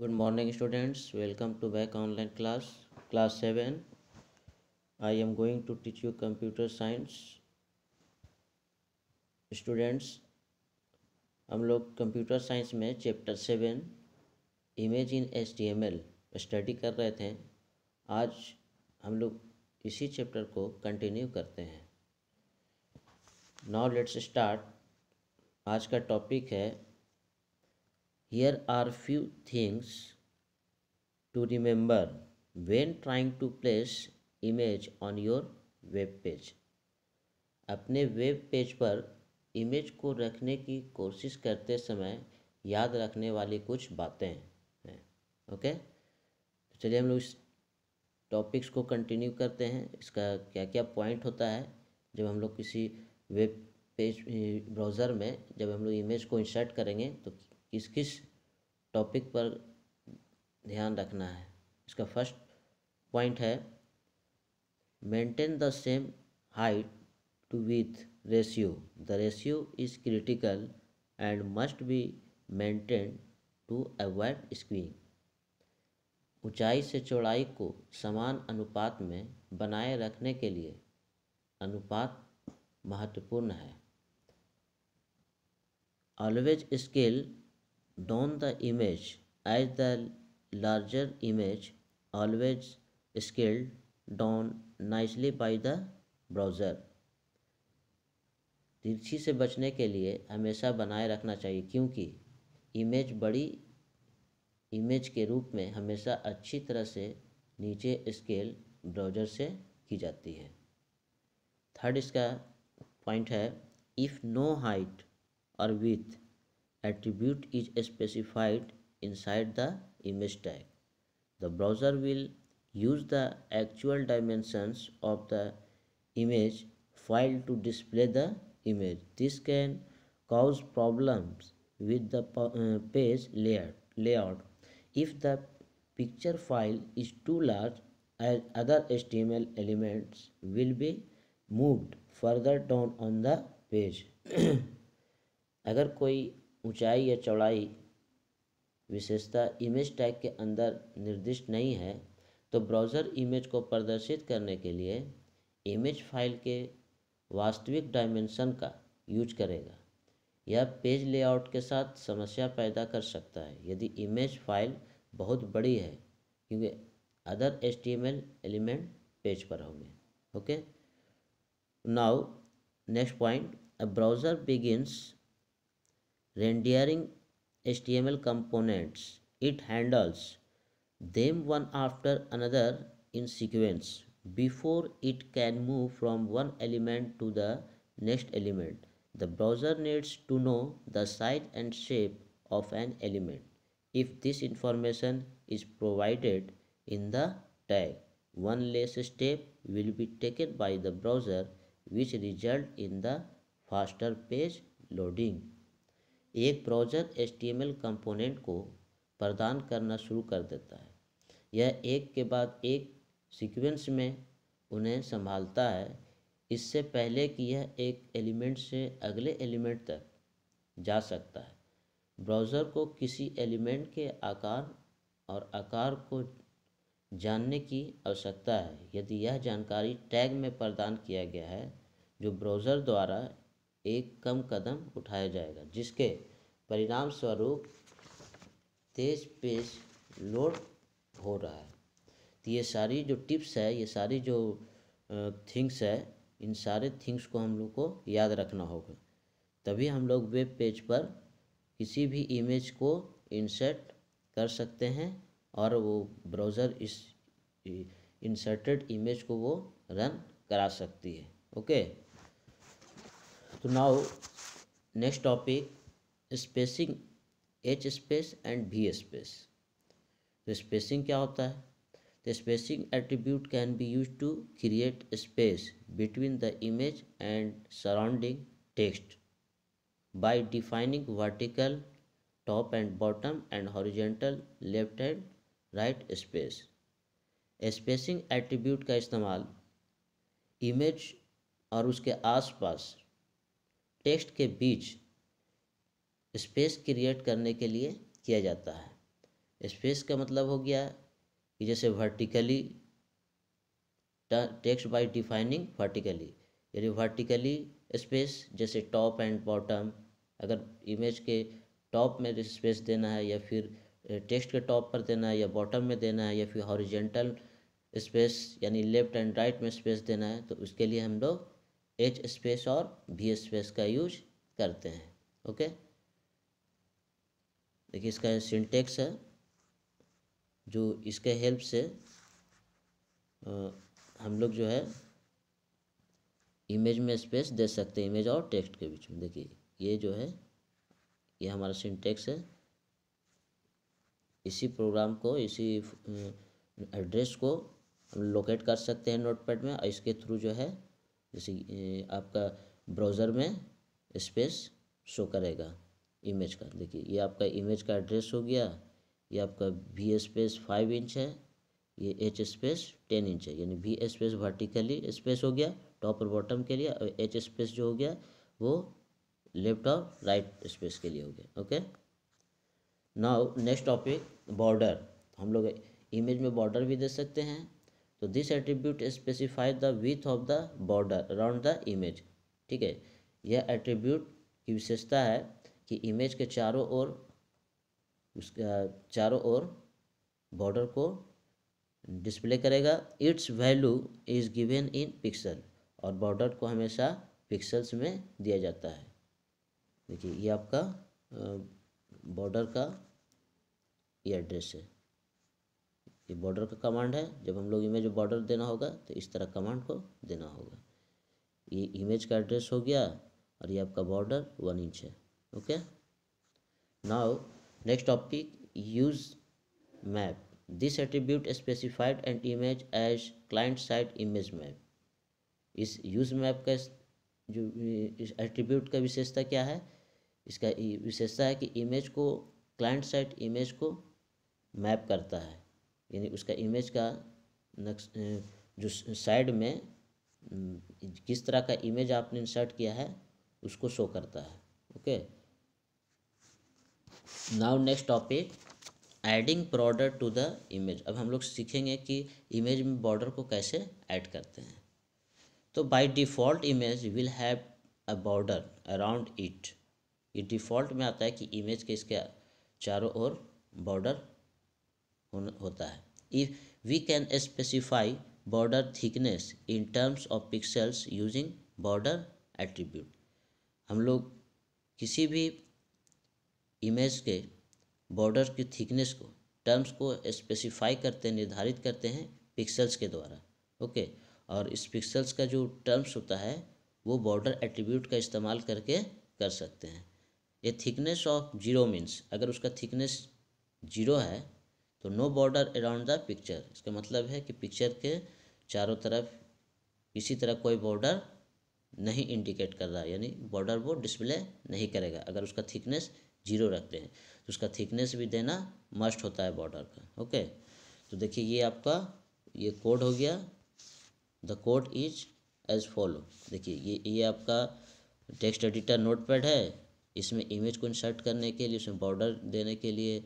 Good morning students welcome to back online class class seven I am going to teach you computer science students हम लोग computer science में chapter seven image in S D M L study कर रहे थे। आज हम लोग इसी चैप्टर को कंटिन्यू करते हैं। नाउ लेट्स स्टार्ट आज का टॉपिक है Here are few things to remember when trying to place image on your web page. अपने वेब पेज पर इमेज को रखने की कोशिश करते समय याद रखने वाली कुछ बातें हैं ओके तो चलिए हम लोग इस टॉपिक्स को कंटिन्यू करते हैं। इसका क्या क्या पॉइंट होता है? जब हम लोग किसी वेब पेज ब्राउज़र में जब हम लोग इमेज को इंसर्ट करेंगे तो किस किस टॉपिक पर ध्यान रखना है। इसका फ़र्स्ट पॉइंट है maintain the same height to width ratio the ratio is critical and must be maintain to avoid squeezing ऊंचाई से चौड़ाई को समान अनुपात में बनाए रखने के लिए अनुपात महत्वपूर्ण है। Always scale down the image as the larger image, always scaled down nicely by the browser. तिरछी से बचने के लिए हमेशा बनाए रखना चाहिए, क्योंकि इमेज बड़ी इमेज के रूप में हमेशा अच्छी तरह से नीचे स्केल ब्राउज़र से की जाती है। थर्ड इसका पॉइंट है इफ़ नो हाइट और width attribute is specified inside the image tag. The browser will use the actual dimensions of the image file to display the image. This can cause problems with the uh, page layout. layout. If the picture file is too large, other HTML elements will be moved further down on the page. अगर कोई ऊंचाई या चौड़ाई विशेषता image tag के अंदर निर्दिष्ट नहीं है तो ब्राउज़र इमेज को प्रदर्शित करने के लिए इमेज फ़ाइल के वास्तविक डायमेंशन का यूज़ करेगा। यह पेज लेआउट के साथ समस्या पैदा कर सकता है, यदि इमेज फ़ाइल बहुत बड़ी है, क्योंकि अदर एच एलिमेंट पेज पर होंगे। Okay now next point a browser begins rendering HTML components. It handles them one after another in sequence before it can move from one element to the next element. The browser needs to know the size and shape of an element. If this information is provided in the tag, one less step will be taken by the browser which result in the faster page loading. एक browser H component को प्रदान करना शुरू कर देता है। यह एक के बाद एक सीक्वेंस में उन्हें संभालता है। इससे पहले कि यह एक एलिमेंट से अगले एलिमेंट तक जा सकता है। ब्राउज़र को किसी एलिमेंट के आकार और आकार को जानने की आवश्यकता है। यदि यह जानकारी टैग में प्रदान किया गया है, जो ब्राउज़र द्वारा एक कम कदम उठाया जाएगा, जिसके परिणाम स्वरूप तेज पेज लोड हो रहा है। तो ये सारी जो टिप्स है, ये सारी जो थिंग्स है, इन सारे थिंग्स को हम लोग को याद रखना होगा। तभी हम लोग वेब पेज पर किसी भी इमेज को इंसर्ट कर सकते हैं और वो ब्राउज़र इस इंसर्टेड इमेज को वो रन करा सकती है। ओके? तो now next topic spacing H space and V space तो स्पेसिंग क्या होता है? The spacing attribute can be use to create space between the image and surrounding text by defining vertical top and bottom and horizontal left and right space spacing attribute का इस्तेमाल image और उसके आसपास text के बीच space create करने के लिए किया जाता है। स्पेस का मतलब हो गया कि जैसे vertically text by defining vertically यानी वर्टिकली स्पेस जैसे टॉप एंड बॉटम अगर इमेज के टॉप में स्पेस देना है या फिर टेक्स्ट के टॉप पर देना है या बॉटम में देना है या फिर हॉरिजेंटल स्पेस यानी लेफ़्ट एंड राइट में स्पेस देना है तो उसके लिए हम लोग एच स्पेस और भी स्पेस का यूज़ करते हैं ओके देखिए इसका सिंटेक्स है जो इसके हेल्प से आ, हम लोग जो है इमेज में स्पेस दे सकते हैं इमेज और टेक्स्ट के बीच में। देखिए ये जो है ये हमारा सिंटेक्स है। इसी प्रोग्राम को इसी एड्रेस को हम लोकेट कर सकते हैं नोटपैड में और इसके थ्रू जो है जैसे आपका ब्राउज़र में स्पेस शो करेगा इमेज का। देखिए, ये आपका इमेज का एड्रेस हो गया, ये आपका वी स्पेस फाइव इंच है, ये एच स्पेस टेन इंच है, यानी वी स्पेस वर्टिकली स्पेस हो गया टॉप और बॉटम के लिए, और एच स्पेस जो हो गया, वो लेफ़्ट और राइट स्पेस के लिए हो गया okay now next topic border हम लोग इमेज में बॉर्डर भी दे सकते हैं तो this attribute specify the width of the border around the image ठीक है? यह एट्रीब्यूट की विशेषता है कि इमेज के चारों ओर उसका चारों ओर बॉर्डर को डिस्प्ले करेगा। It's value is given in pixel और बॉर्डर को हमेशा पिक्सल्स में दिया जाता है। देखिए, ये आपका बॉर्डर का ये एड्रेस है। ये बॉर्डर का कमांड है। जब हम लोग इमेज बॉर्डर देना होगा तो इस तरह कमांड को देना होगा। ये इमेज का एड्रेस हो गया और ये आपका बॉर्डर वन इंच है। Okay now next topic use map this attribute specified and image as client side image map इस यूज़ मैप का जो, इस एट्रीब्यूट का विशेषता क्या है? इसका विशेषता है कि इमेज को क्लाइंट साइड इमेज को मैप करता है। यानी उसका इमेज का नक्श जो साइड में किस तरह का इमेज आपने इंसर्ट किया है, उसको शो करता है okay now next topic adding border to the image अब हम लोग सीखेंगे कि इमेज में बॉर्डर को कैसे ऐड करते हैं। तो by default image will have a border around it ये डिफ़ॉल्ट में आता है कि इमेज के इसके चारों ओर बॉर्डर होता है। If we can specify border thickness in terms of pixels using border attribute हम लोग किसी भी इमेज के बॉर्डर की थिकनेस को टर्म्स को स्पेसिफाई करते निर्धारित करते हैं पिक्सल्स के द्वारा। ओके और इस पिक्सल्स का जो टर्म्स होता है, वो बॉर्डर एट्रीब्यूट का इस्तेमाल करके कर सकते हैं। A thickness of zero means अगर उसका थिकनेस ज़ीरो है तो no border around the picture इसका मतलब है कि पिक्चर के चारों तरफ़ किसी तरह कोई बॉर्डर नहीं इंडिकेट कर रहा यानी बॉर्डर वो डिस्प्ले नहीं करेगा। अगर उसका थिकनेस ज़ीरो रखते हैं तो उसका थिकनेस भी देना मस्ट होता है बॉर्डर का। ओके तो देखिए, ये आपका, ये कोड हो गया। The code is as follow देखिए, ये ये आपका टेक्स्ट एडिटर नोट है। इसमें इमेज को इंसर्ट करने के लिए, उसमें बॉर्डर देने के लिए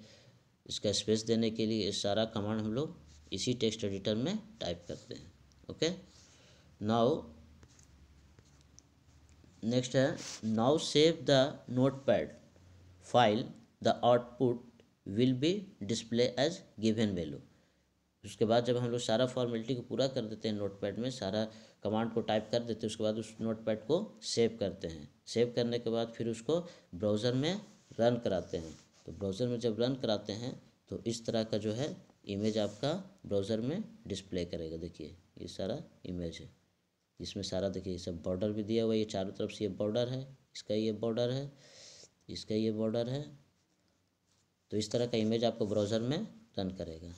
इसका स्पेस देने के लिए सारा कमांड हम लोग इसी टेक्स्ट एडिटर में टाइप करते हैं ओके नाउ नेक्स्ट है now save the notepad file the output will be display as given value उसके बाद जब हम लोग सारा फॉर्मेलिटी को पूरा कर देते हैं नोट पैड में, सारा कमांड को टाइप कर देते हैं, उसके बाद उस नोट पैड को सेव करते हैं। सेव करने के बाद फिर उसको ब्राउज़र में रन कराते हैं। तो ब्राउज़र में जब रन कराते हैं तो इस तरह का जो है इमेज आपका ब्राउज़र में डिस्प्ले करेगा। देखिए, ये सारा इमेज है। इसमें सारा देखिए ये सब बॉर्डर भी दिया हुआ है। ये चारों तरफ़ से ये बॉर्डर है, इसका ये बॉर्डर है, इसका ये बॉर्डर है। तो इस तरह का इमेज आपको ब्राउज़र में रन करेगा।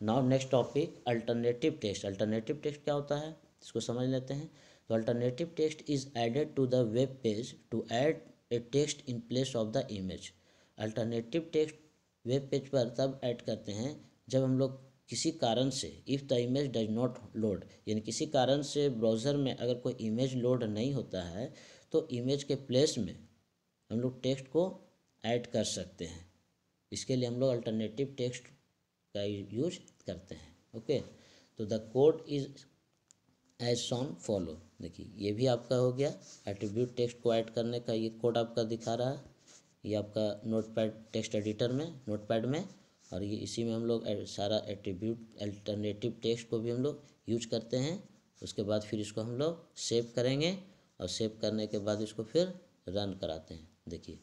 Now next topic alternative text alternative text क्या होता है? इसको समझ लेते हैं। तो alternative text is added to the web page to add a text in place of the image alternative text web page पर तब ऐड करते हैं जब हम लोग किसी कारण से if the image does not load यानी किसी कारण से ब्राउज़र में अगर कोई इमेज लोड नहीं होता है तो इमेज के प्लेस में हम लोग टेक्स्ट को ऐड कर सकते हैं। इसके लिए हम लोग अल्टरनेटिव टेक्स्ट का यूज़ करते हैं ओके तो the code is as shown follow देखिए, ये भी आपका हो गया। एट्रीब्यूट टेक्स्ट को ऐड करने का ये कोड आपका दिखा रहा है। ये आपका नोट पैड टेक्स्ट एडिटर में नोट पैड में, और ये इसी में हम लोग सारा एट्रीब्यूट अल्टरनेटिव टेक्स्ट को भी हम लोग यूज़ करते हैं। उसके बाद फिर इसको हम लोग सेव करेंगे, और सेव करने के बाद इसको फिर रन कराते हैं। देखिए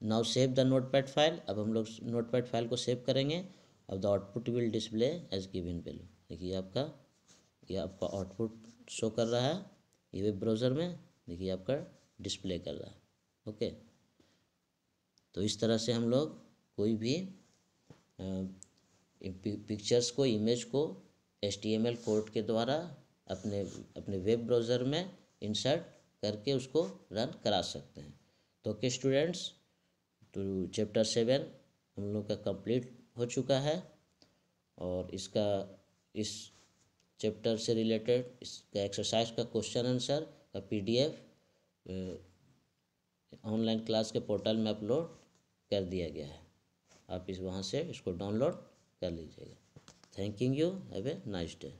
now save the notepad file अब हम लोग नोट पैड फ़ाइल को सेव करेंगे, अब the output will display as given value देखिए आपका, ये आपका आउटपुट शो कर रहा है, ये वेब ब्राउज़र में, देखिए आपका डिस्प्ले कर रहा है। ओके तो इस तरह से हम लोग कोई भी पिक्चर्स को इमेज को H T M L code के द्वारा अपने अपने वेब ब्राउज़र में इंसर्ट करके उसको रन करा सकते हैं। तो ओके स्टूडेंट्स तो चैप्टर सेवन हम लोग का कंप्लीट हो चुका है और इसका, इस चैप्टर से रिलेटेड इसका एक्सरसाइज का क्वेश्चन आंसर का पीडीएफ ऑनलाइन क्लास के पोर्टल में अपलोड कर दिया गया है। आप इस वहाँ से इसको डाउनलोड कर लीजिएगा। Thank you have a nice day